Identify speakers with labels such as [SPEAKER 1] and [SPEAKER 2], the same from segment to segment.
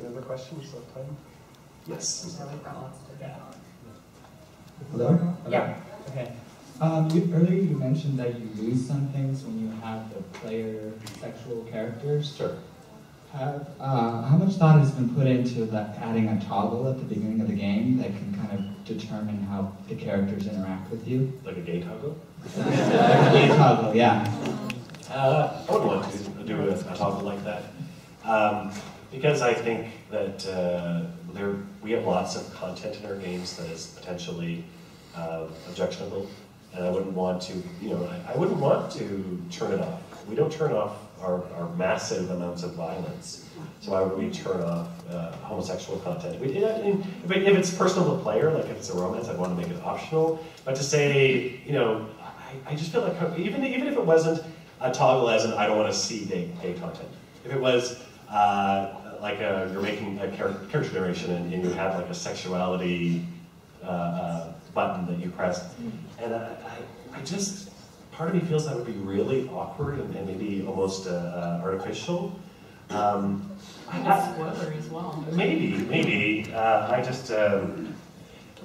[SPEAKER 1] there any other questions of time? Yes.
[SPEAKER 2] Yeah, we've got lots to do.
[SPEAKER 3] Hello?
[SPEAKER 2] Yeah.
[SPEAKER 3] Okay. Um, you, earlier you mentioned that you lose some things when you have the player sexual characters.
[SPEAKER 1] Sure.
[SPEAKER 3] Have, uh, how much thought has been put into like adding a toggle at the beginning of the game that can kind of determine how the characters interact with you?
[SPEAKER 1] Like a gay toggle?
[SPEAKER 3] like a gay toggle, yeah.
[SPEAKER 1] Uh, I would want to do a, a toggle like that. Um, because I think that uh, there, we have lots of content in our games that is potentially uh, objectionable, and I wouldn't want to, you know, I, I wouldn't want to turn it off. We don't turn off our, our massive amounts of violence. So why would we turn off uh, homosexual content? We, I mean, if, it, if it's personal to the player, like if it's a romance, I'd want to make it optional. But to say, you know, I, I just feel like even even if it wasn't a toggle as an I don't want to see gay, gay content. If it was uh, like a, you're making a character, generation and, and, you have like a sexuality uh, uh, button that you press, and I, I, I, just part of me feels that would be really awkward and, and maybe almost uh, artificial. Um,
[SPEAKER 2] I, spoiler as well.
[SPEAKER 1] Maybe, maybe. Uh, I just um,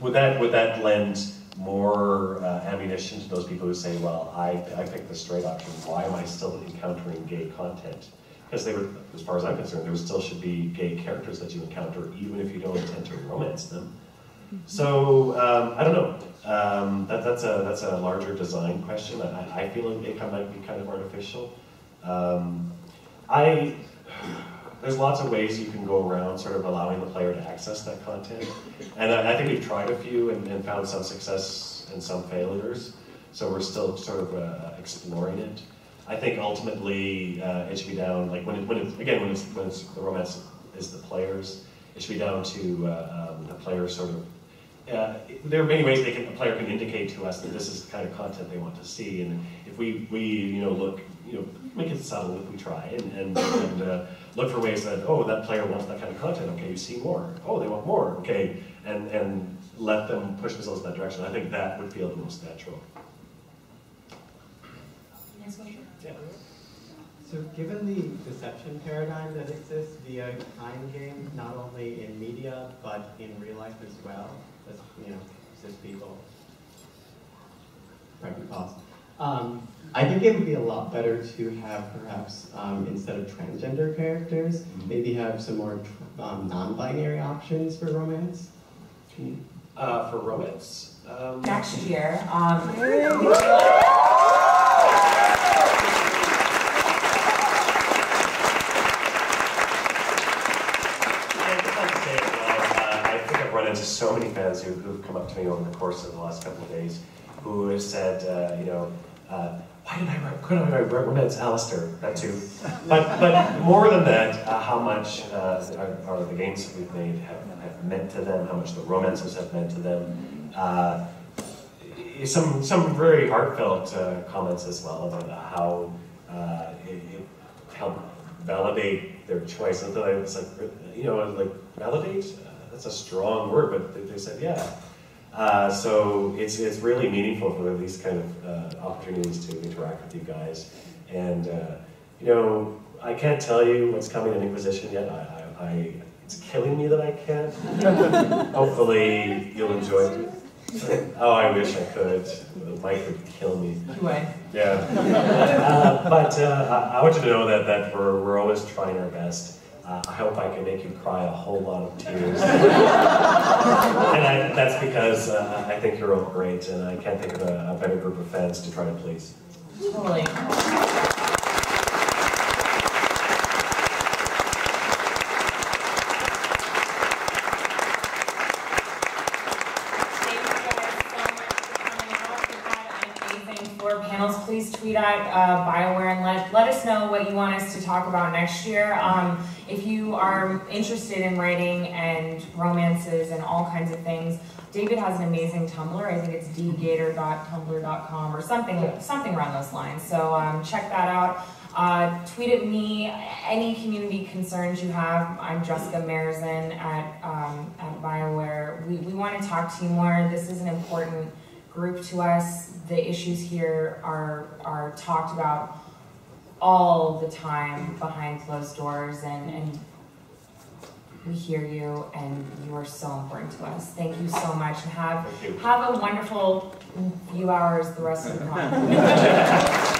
[SPEAKER 1] would that would that lend more uh, ammunition to those people who say, well, I, I picked the straight option, why am I still encountering gay content? Because they would, as far as I'm concerned, there still should be gay characters that you encounter, even if you don't intend to romance them. So, um, I don't know. Um, that, that's, a, that's a larger design question. I, I feel like it might be kind of artificial. Um, I, there's lots of ways you can go around sort of allowing the player to access that content. And I, I think we've tried a few and, and, found some success and some failures. So we're still sort of uh, exploring it. I think ultimately uh, it should be down, like when, it, when it, again, when, it's, when it's, the romance is the players, it should be down to uh, um, the players sort of uh, there are many ways they can, a player can indicate to us that this is the kind of content they want to see, and if we, we you know, look, you know, make it subtle if we try, and, and, and uh, look for ways that, oh, that player wants that kind of content, okay, you see more. Oh, they want more, okay, and, and let them push themselves in that direction. I think that would feel the most natural.
[SPEAKER 2] Next question.
[SPEAKER 1] Yeah.
[SPEAKER 4] So given the deception paradigm that exists via kind game, not only in media, but in real life as well, as, you know, cis people, private pause. Um, I think it would be a lot better to have perhaps, um, instead of transgender characters, mm-hmm. maybe have some more um, non-binary options for romance.
[SPEAKER 1] Uh, for romance? Um,
[SPEAKER 2] Next year. Um,
[SPEAKER 1] into so who, who've come up to me over the course of the last couple of days who have said, uh, you know, uh, why did I write, couldn't I write romance Alistair? That too. But, but more than that, uh, how much uh, are, are, the games that we've made have, have, meant to them, how much the romances have meant to them. Uh, some, some very heartfelt uh, comments as well about how it, it helped validate their choice. And I was like, you know, like validate? That's a strong word, but they, they said, yeah. Uh, so it's, it's really meaningful for these kind of uh, opportunities to interact with you guys. And, uh, you know, I can't tell you what's coming in Inquisition yet. I, I, I it's killing me that I can't. Hopefully you'll enjoy it. Oh, I wish I could. Mike would kill me.
[SPEAKER 2] Way.
[SPEAKER 1] Yeah. Uh, but uh, I, I want you to know that, that we're, we're always trying our best. Uh, I hope I can make you cry a whole lot of tears. and I, that's because uh, I think you're all great, and I can't think of a, a better group of fans to try to please.
[SPEAKER 2] Totally. please tweet at uh, BioWare and let, let know what you want us to talk about next year. Um, if you are interested in writing and romances and all kinds of things, David has an amazing Tumblr. I think it's dgaider.tumblr.com or something, something around those lines. So um, check that out. Uh, tweet at me any community concerns you have. I'm Jessica Merizan at, um, at BioWare. We, we want to talk to you more. This is an important group to us. The issues here are, are talked about all the time behind closed doors and, and we hear you, and you are so important to us. Thank you so much, and have have a wonderful few hours the rest of the month.